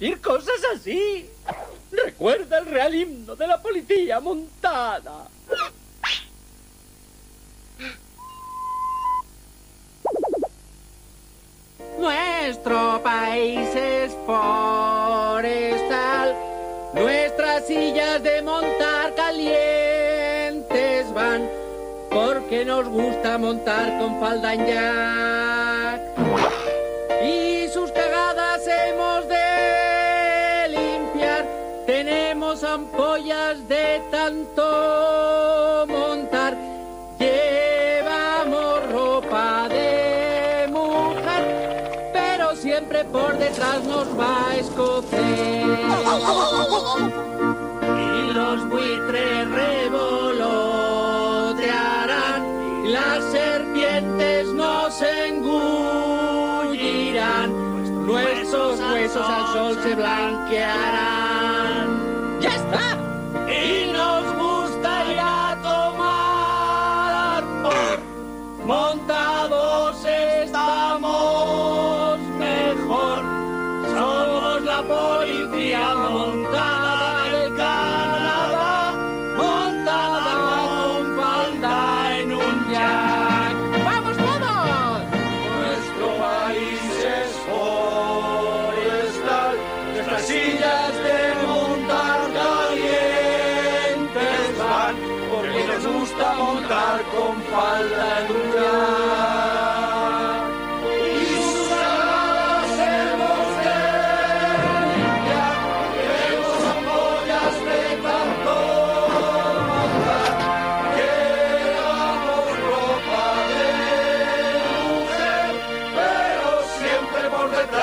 decir cosas así. Recuerda el real himno de la policía montada. Nuestro país es forestal. Nuestras sillas de montar calientes van. Porque nos gusta montar con falda en jack. Tenemos ampollas de tanto montar. Llevamos ropa de mujer, pero siempre por detrás nos va a escocer. Y los buitres revolotearán, las serpientes nos engullirán, nuestros huesos al sol se blanquearán. Y nos gusta ir a tomar por montados estamos mejor. Somos la policía montada del Canadá, montada con falda en un jack. ¡Vamos todos! Nuestro país es forestal, nuestras sillas de con falda nula. Y sus aladas hemos de queremos ampollas de tanto matar, queramos ropa de mujer, pero siempre por detrás.